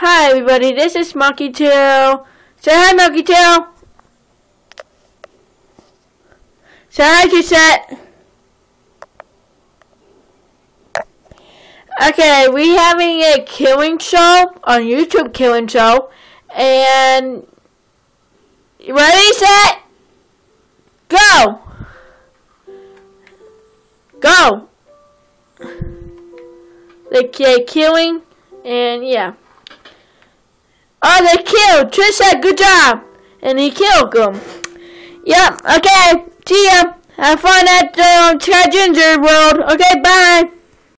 Hi everybody, this is Monkey Tail. Say hi Monkey Tail. Say hi Cassette. Okay, we having a killing show on YouTube killing show and ready set go go they killing and yeah Oh, they killed. Trish said, good job. And he killed them. Yep, okay. See ya. Have fun at the uh, Ginger World. Okay, bye.